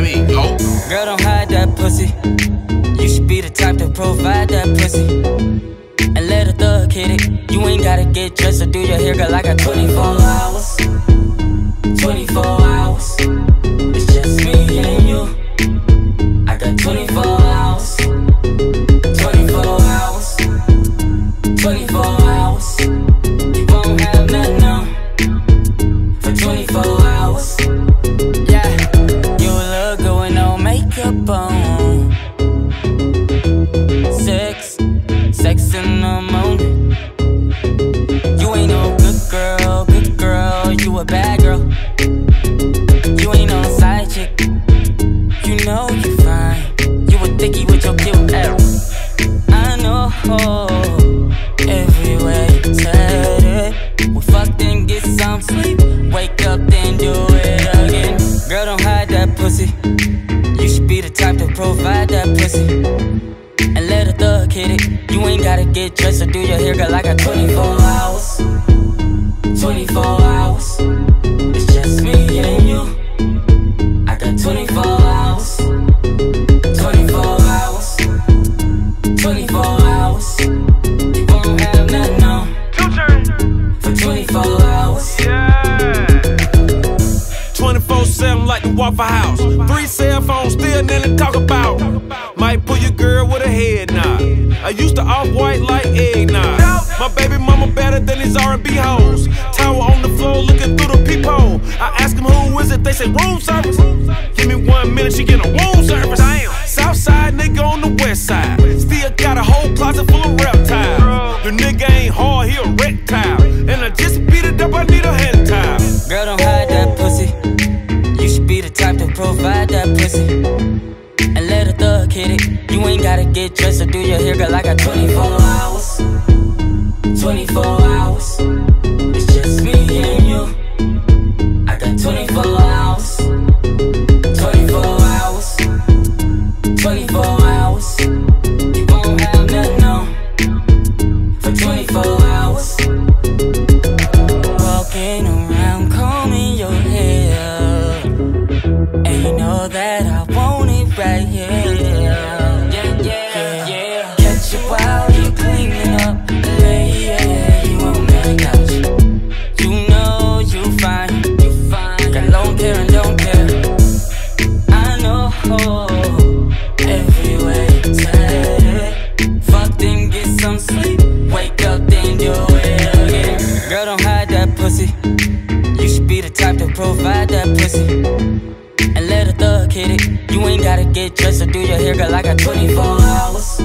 baby. Yo. Girl, don't hide that pussy. You should be the type to provide that pussy. And let a thug hit it. You ain't gotta get dressed or do your hair, girl. I got 24 hours. 24 hours. It's just me and you. I got 24 hours. 24 hours. 24 hours. You won't have nothing on for 24 You with your cute ass. I know everywhere you said it. We fucked and get some sleep. Wake up, then do it again. Girl, don't hide that pussy. You should be the type to provide that pussy. And let a thug hit it. You ain't gotta get dressed or do your hair, girl. I got 24 hours. 24 hours. Waffle House. Three cell phones, still nothing to talk about. Might pull your girl with a head nod. I used to off white like eggnog. My baby mama better than these R&B hoes. Tower on the floor looking through the peephole. I ask them who is it, they say room service. Give me one minute, she get a room service. Damn. Southside nigga on the west side. Still got a whole closet full of reptiles. The nigga ain't hard, he a reptile. And I just beat pussy. And let a thug hit it. You ain't gotta get dressed or do your hair, girl. I got 24 hours. 24 hours. It's just me and you. I got 24 hours. 24 hours. 24 hours. You won't have nothing on for 24 hours. Know that I want it right here. Yeah, yeah, yeah. Catch you while you cleaning up. Lay, yeah, you on. You know you fine, you fine. Got long hair and don't care. I know everywhere you said. Fuck then get some sleep. Wake up then do it again. Girl, don't hide that pussy. You should be the type to provide that pussy. And let a thug hit it. You ain't gotta get dressed or do your hair, girl. I got 24 hours. 24 hours.